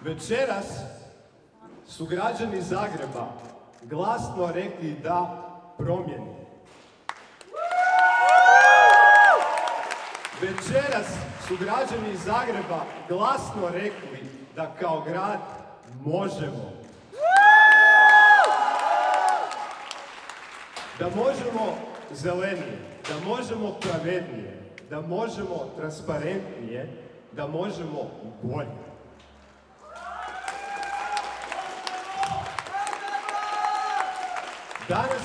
Večeras su građani Zagreba glasno rekli da promjeni. Večeras su građani Zagreba glasno rekli da kao grad možemo. Da možemo zelenije, da možemo pravednije, da možemo transparentnije, da možemo bolje. Danas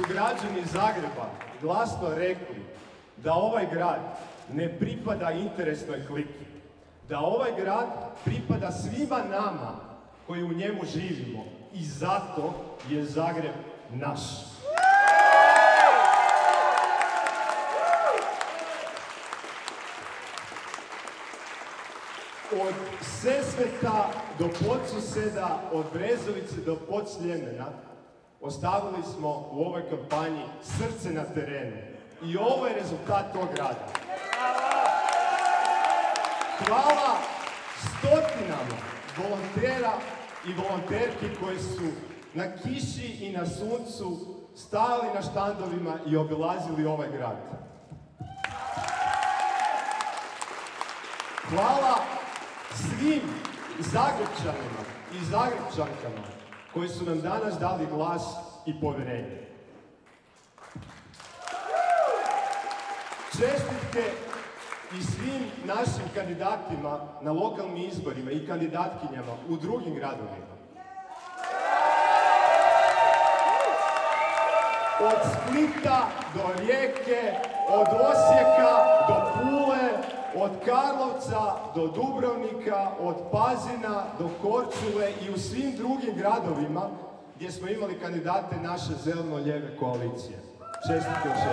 su građani Zagreba glasno rekli da ovaj grad ne pripada interesnoj kliki. Da ovaj grad pripada svima nama koji u njemu živimo. I zato je Zagreb naš. Od Sesveta do Podsuseda, od Brezovice do Podsljemena, ostavili smo u ovoj kampanji srce na terenu. I ovo je rezultat tog rada. Hvala stotinama volontera i volonterki koji su na kiši i na suncu stali na štandovima i obilazili ovaj grad. Hvala svim Zagrebčanima i Zagrebčankama koji su nam danas dali glas i povjerenje. Čestitke i svim našim kandidatima na lokalnim izborima i kandidatkinjama u drugim gradovima. Od Splita do Rijeke, od Osijeka do Pule, od Karlovca do Dubrovnika, od Pazina do Korčule i u svim drugim gradovima gdje smo imali kandidate naše zeleno-lijeve koalicije. Čestitke još.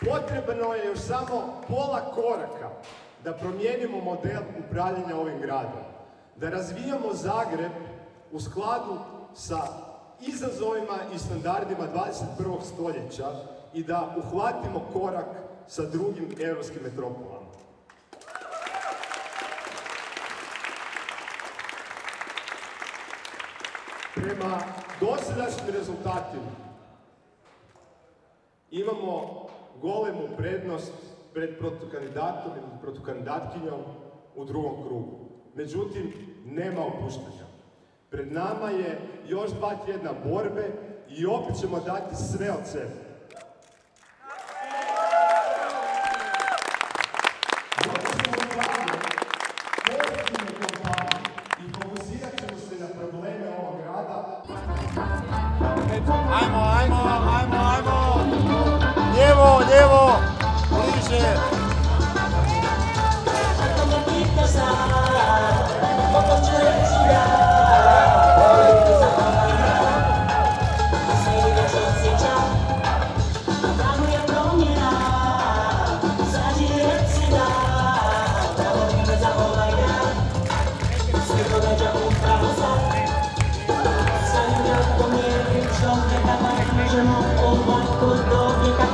Potrebno je još samo pola koraka da promijenimo model upravljanja ovim gradom. Da razvijamo Zagreb u skladu sa izazovima i standardima 21. stoljeća i da uhvatimo korak sa drugim europskim metropolama. Prema dosadašnjim rezultatima imamo golemu prednost pred protukandidatom ili protukandidatkinjom u drugom krugu. Međutim, nema opuštanja. Pred nama je još dva tjedna borbe i opet ćemo dati sve od sebe. I'm me llamó, oh,